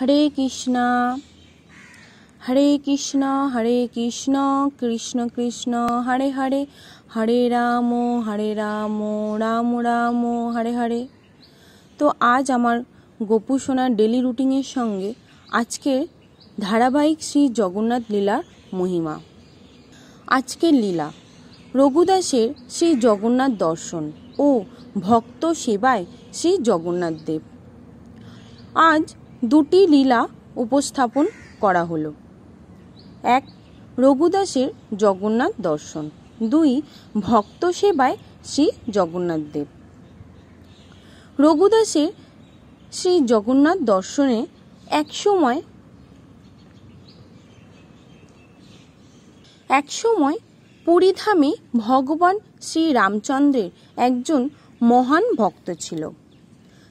হরে কৃষ্ণ। হরে কৃষ্ণ হরে কৃষ্ণ কৃষ্ণ কৃষ্ণ, হরে হরে। হরে রাম হরে রাম রাম রাম, হরে হরে। তো আজ আমার গোপু সোনার ডেলি রুটিনের সঙ্গে আজকের ধারাবাহিক শ্রী জগন্নাথ লীলার মহিমা। আজকের লীলা, রঘুদাসের শ্রী জগন্নাথ দর্শন ও ভক্ত সেবায় শ্রী জগন্নাথ দেব। আজ দুটি লীলা উপস্থাপন করা হলো। এক, রঘুদাসের জগন্নাথ দর্শন। দুই, ভক্ত সেবায় শ্রী জগন্নাথ দেব। রঘুদাসের শ্রী জগন্নাথ দর্শনে একসময় একসময় পুরীধামে ভগবান শ্রী রামচন্দ্রের একজন মহান ভক্ত ছিল।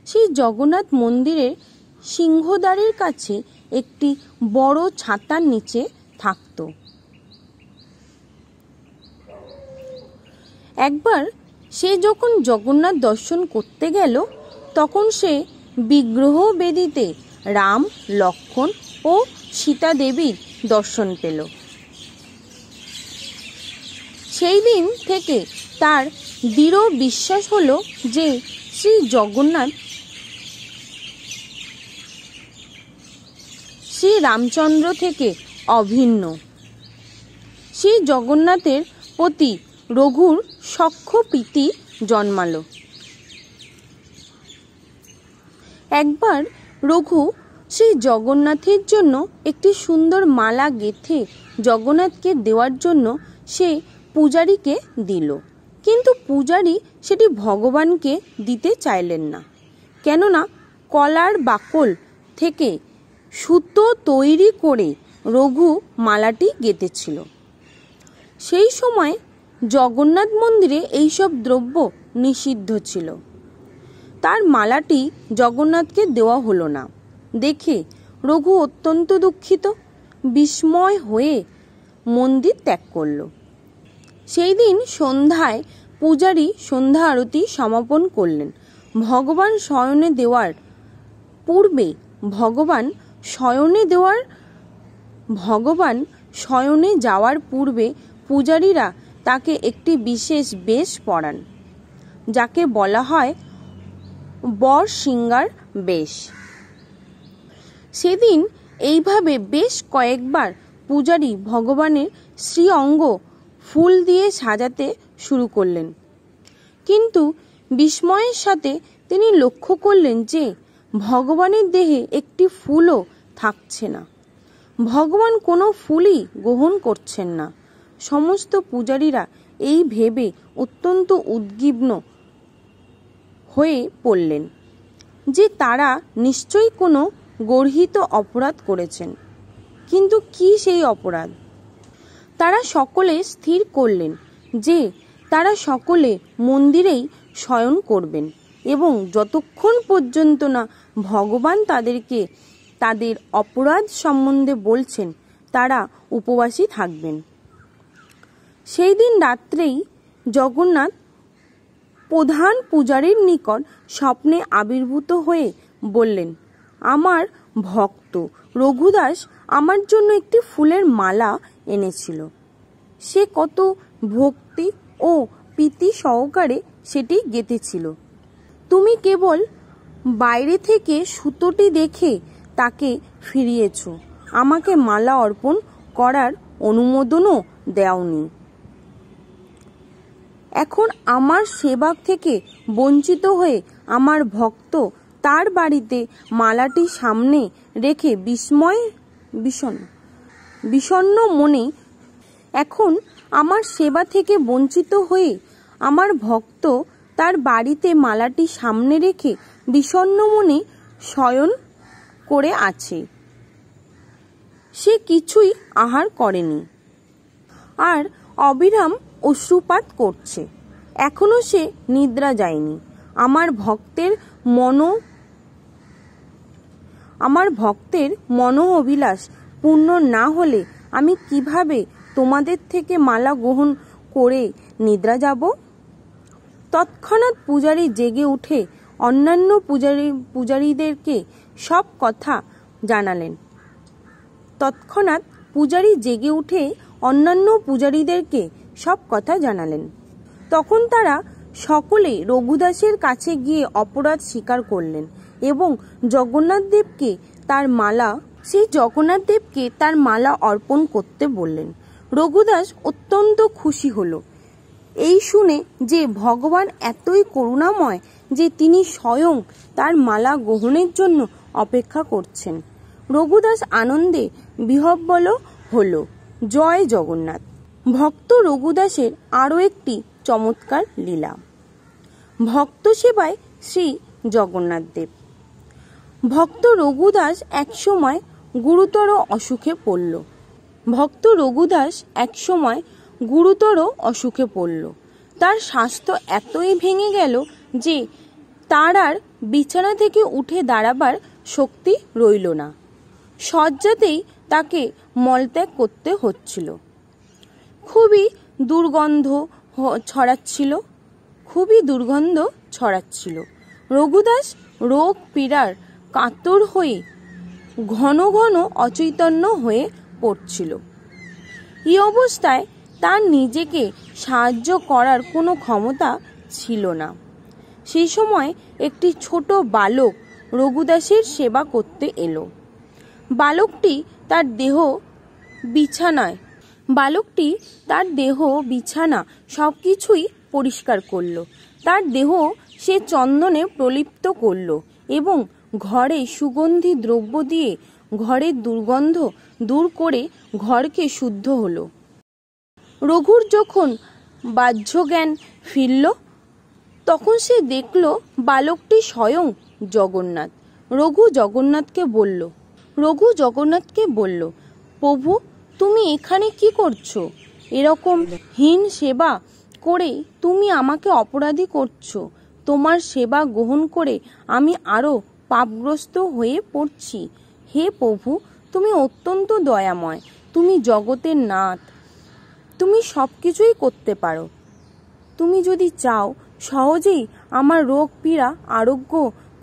সেই জগন্নাথ মন্দিরের সিংহদ্বারের কাছে একটি বড় ছাতার নিচে থাকত। একবার সে যখন জগন্নাথ দর্শন করতে গেল, তখন সে বিগ্রহ বেদিতে রাম, লক্ষণ ও সীতা দেবীর দর্শন পেল। সেই দিন থেকে তার দৃঢ় বিশ্বাস হলো যে শ্রী জগন্নাথ শ্রী রামচন্দ্র থেকে অভিন্ন। শ্রী জগন্নাথের প্রতি রঘুর সখ্য প্রীতি জন্মালো। একবার রঘু শ্রী জগন্নাথের জন্য একটি সুন্দর মালা গেথে জগন্নাথকে দেওয়ার জন্য সে পূজারীকে দিল। কিন্তু পূজারী সেটি ভগবানকে দিতে চাইলেন না। কেননা কলার বাকল থেকে সুতো তৈরি করে রঘু মালাটি গেঁথেছিল। সেই সময় জগন্নাথ মন্দিরে এইসব দ্রব্য নিষিদ্ধ ছিল। তার মালাটি জগন্নাথকে দেওয়া হলো না। দেখে রঘু অত্যন্ত দুঃখিত, বিস্ময় হয়ে মন্দির ত্যাগ করল। সেই দিন সন্ধ্যায় পূজারী সন্ধ্যা আরতি সমাপন করলেন। ভগবান শয়নে দেওয়ার পূর্বে ভগবান শয়নে দেওয়ার ভগবান শয়নে যাওয়ার পূর্বে পূজারীরা তাকে একটি বিশেষ বেশ পরান, যাকে বলা হয় বর সিঙ্গার বেশ। সেদিন এইভাবে বেশ কয়েকবার পূজারী ভগবানের শ্রী অঙ্গ ফুল দিয়ে সাজাতে শুরু করলেন। কিন্তু বিস্ময়ের সাথে তিনি লক্ষ্য করলেন যে ভগবানের দেহে একটি ফুলও থাকছে না। ভগবান কোনো ফুলই গ্রহণ করছেন না। সমস্ত পূজারীরা এই ভেবে অত্যন্ত উদ্বিগ্ন হয়ে পড়লেন যে তারা নিশ্চয়ই কোনো গর্হিত অপরাধ করেছেন। কিন্তু কি সেই অপরাধ? তারা সকলে স্থির করলেন যে তারা সকলে মন্দিরেই শয়ন করবেন এবং যতক্ষণ পর্যন্ত না ভগবান তাদেরকে তাদের অপরাধ সম্বন্ধে বলছেন, তারা উপবাসী থাকবেন। সেই দিন রাত্রেই জগন্নাথ প্রধান পূজারীর নিকট স্বপ্নে আবির্ভূত হয়ে বললেন, আমার ভক্ত রঘুদাস আমার জন্য একটি ফুলের মালা এনেছিল। সে কত ভক্তি ও প্রীতি সহকারে সেটি গেঁথেছিল। তুমি কেবল বাইরে থেকে সুতোটি দেখে তাকে ফিরিয়েছ। আমাকে মালা অর্পণ করার অনুমোদনও দেওনি। এখন আমার সেবা থেকে বঞ্চিত হয়ে আমার ভক্ত তার বাড়িতে মালাটি সামনে রেখে বিস্ময় বিষণ বিষণ্ন মনে এখন আমার সেবা থেকে বঞ্চিত হয়ে আমার ভক্ত তার বাড়িতে মালাটি সামনে রেখে বিষণ্ন মনে শয়ন করে আছে। সে কিছুই আহার করেনি। আর অবিরাম অশ্রুপাত করছে। এখনও সে নিদ্রা যায়নি। আমার ভক্তের মন, আমার ভক্তের মনো অভিলাষ পূর্ণ না হলে আমি কীভাবে তোমাদের থেকে মালা গ্রহণ করে নিদ্রা যাব? তৎক্ষণাৎ পূজারী জেগে উঠে অন্যান্য পূজারী, পূজারীদেরকে সব কথা জানালেন। তৎক্ষণাৎ পূজারী জেগে উঠে অন্যান্য পূজারীদেরকে সব কথা জানালেন। তখন তারা সকলে রঘুদাসের কাছে গিয়ে অপরাধ স্বীকার করলেন এবং জগন্নাথ দেবকে তার মালা, সেই জগন্নাথ দেবকে তার মালা অর্পণ করতে বললেন। রঘুদাস অত্যন্ত খুশি হলো। এই শুনে যে ভগবান এতই করুণাময় যে তিনি স্বয়ং তার মালা গ্রহণের জন্য অপেক্ষা করছেন। রঘুদাস আনন্দে বিহব্বল হল। জয় জগন্নাথ। ভক্ত রঘুদাসের আরও একটি চমৎকার লীলা। ভক্ত সেবায় শ্রী জগন্নাথ দেব। ভক্ত রঘুদাস একসময় গুরুতর অসুখে পড়ল। ভক্ত রঘুদাস একসময় গুরুতর অসুখে পড়ল। তার স্বাস্থ্য এতই ভেঙে গেল যে তার বিছানা থেকে উঠে দাঁড়াবার শক্তি রইল না। শয্যাতেই তাকে মলত্যাগ করতে হচ্ছিল। খুবই দুর্গন্ধ ছড়াচ্ছিল। খুবই দুর্গন্ধ ছড়াচ্ছিল। রঘুদাস রোগ পীড়ার কাতর হয়ে ঘন ঘন অচৈতন্য হয়ে পড়ছিল। এই অবস্থায় তার নিজেকে সাহায্য করার কোনো ক্ষমতা ছিল না। সেই সময় একটি ছোট বালক রঘুদাসের সেবা করতে এলো। বালকটি তার দেহ বিছানায়, বালকটি তার দেহ বিছানা সব কিছুই পরিষ্কার করল। তার দেহ সে চন্দনে প্রলিপ্ত করল এবং ঘরে সুগন্ধি দ্রব্য দিয়ে ঘরের দুর্গন্ধ দূর করে ঘরকে শুদ্ধ হলো। রঘুর যখন বাহ্য জ্ঞান ফিরল তখন সে দেখল বালকটি স্বয়ং জগন্নাথ। রঘু জগন্নাথকে বলল, রঘু জগন্নাথকে বলল, প্রভু, তুমি এখানে কি করছ? এরকম হীন সেবা করে তুমি আমাকে অপরাধী করছ। তোমার সেবা গ্রহণ করে আমি আরও পাপগ্রস্ত হয়ে পড়ছি। হে প্রভু, তুমি অত্যন্ত দয়াময়। তুমি জগতের নাথ। তুমি সব কিছুই করতে পারো। তুমি যদি চাও সহজেই আমার রোগ পীড়া আরোগ্য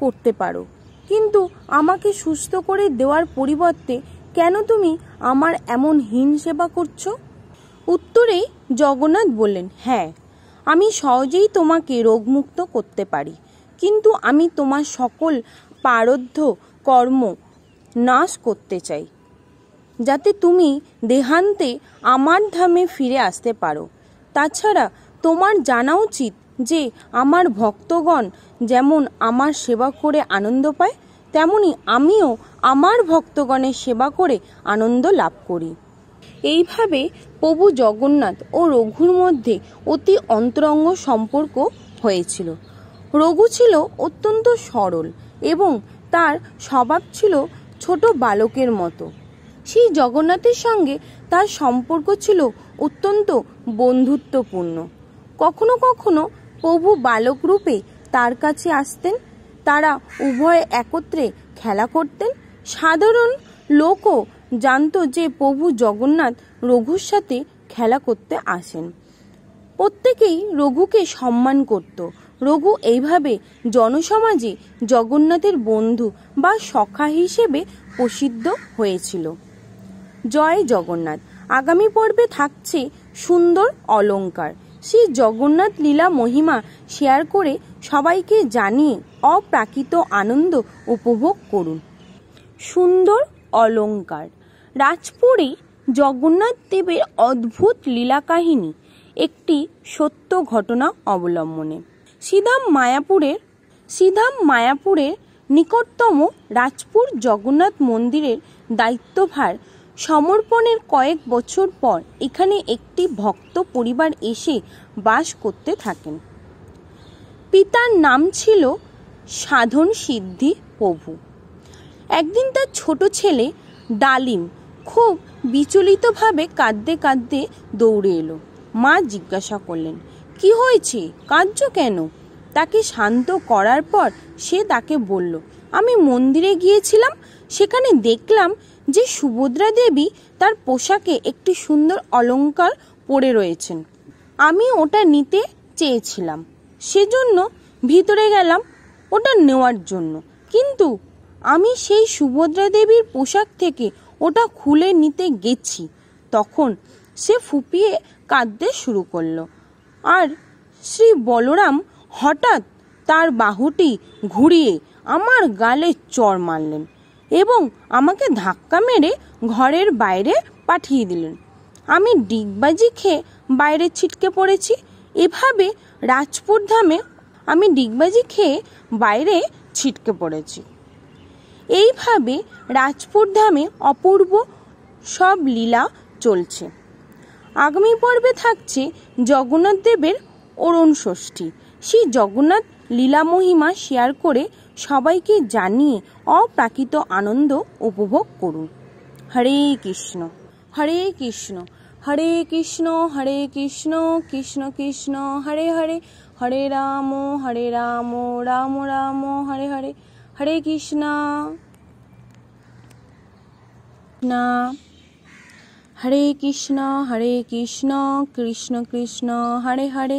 করতে পারো। কিন্তু আমাকে সুস্থ করে দেওয়ার পরিবর্তে কেন তুমি আমার এমন হীন সেবা করছ? উত্তরে জগন্নাথ বললেন হ্যাঁ আমি সহজেই তোমাকে রোগমুক্ত করতে পারি। কিন্তু আমি তোমার সকল পারদ্ধ কর্ম নাশ করতে চাই, যাতে তুমি দেহান্তে আমার ধামে ফিরে আসতে পারো। তাছাড়া তোমার জানা উচিত যে আমার ভক্তগণ যেমন আমার সেবা করে আনন্দ পায়, তেমনি আমিও আমার ভক্তগণের সেবা করে আনন্দ লাভ করি। এইভাবে প্রভু জগন্নাথ ও রঘুর মধ্যে অতি অন্তরঙ্গ সম্পর্ক হয়েছিল। রঘু ছিল অত্যন্ত সরল এবং তার স্বভাব ছিল ছোট বালকের মতো। সেই জগন্নাথের সঙ্গে তার সম্পর্ক ছিল অত্যন্ত বন্ধুত্বপূর্ণ। কখনো কখনো প্রভু বালক রূপে তার কাছে আসতেন, তারা উভয়ে একত্রে খেলা করতেন। সাধারণ লোকও জানত যে প্রভু জগন্নাথ রঘুর সাথে খেলা করতে আসেন। প্রত্যেকেই রঘুকে সম্মান করত। রঘু এইভাবে জনসমাজে জগন্নাথের বন্ধু বা সখা হিসেবে প্রসিদ্ধ হয়েছিল। জয় জগন্নাথ। আগামী পর্বে থাকছে সুন্দর অলঙ্কার। সেই জগন্নাথ লীলা মহিমা শেয়ার করে সবাইকে জানিয়ে অপ্রাকৃত আনন্দ উপভোগ করুন। সুন্দর অলঙ্কার। রাজপুরে জগন্নাথ দেবের অদ্ভুত লীলা কাহিনী একটি সত্য ঘটনা অবলম্বনে। সিধাম মায়াপুরের সিধাম মায়াপুরের নিকটতম রাজপুর জগন্নাথ মন্দিরের দায়িত্বভার সমর্পণের কয়েক বছর পর এখানে একটি ভক্ত পরিবার এসে বাস করতে থাকেন। পিতার নাম ছিল সাধন সিদ্ধি প্রভু। একদিন তার ছোট ছেলে ডালিম খুব বিচলিতভাবে কাঁদতে কাঁদতে দৌড়ে এলো। মা জিজ্ঞাসা করলেন, কি হয়েছে? কাঁদছ কেন? তাকে শান্ত করার পর সে তাকে বলল, আমি মন্দিরে গিয়েছিলাম সেখানে দেখলাম যে সুভদ্রা দেবী তার পোশাকে একটি সুন্দর অলঙ্কার পরে রয়েছেন। আমি ওটা নিতে চেয়েছিলাম। সেজন্য ভিতরে গেলাম ওটা নেওয়ার জন্য। কিন্তু আমি সেই সুভদ্রা দেবীর পোশাক থেকে ওটা খুলে নিতে গেছি। তখন সে ফুপিয়ে কাঁদতে শুরু করল। আর শ্রী বলরাম হঠাৎ তার বাহুটি ঘুরিয়ে আমার গালে চড় মারলেন। এবং আমাকে ধাক্কা মেরে ঘরের বাইরে পাঠিয়ে দিলেন। আমি ডিগবাজি খেয়ে বাইরে ছিটকে পড়েছি। এভাবে রাজপুর ধামে আমি ডিগবাজি খেয়ে বাইরে ছিটকে পড়েছি। এইভাবে রাজপুর ধামে অপূর্ব সব লীলা চলছে। আগামী পর্বে থাকছে জগন্নাথ দেবের অরুণ ষষ্ঠী। সেই জগন্নাথ লীলা মহিমা শেয়ার করে সবাইকে জানিয়ে অপ্রাকৃত আনন্দ উপভোগ করুন। হরে কৃষ্ণ হরে কৃষ্ণ হরে কৃষ্ণ হরে কৃষ্ণ কৃষ্ণ কৃষ্ণ, হরে হরে হরে রাম হরে রাম রাম রাম, হরে হরে হরে কৃষ্ণ। না হরে কৃষ্ণ হরে কৃষ্ণ কৃষ্ণ কৃষ্ণ, হরে হরে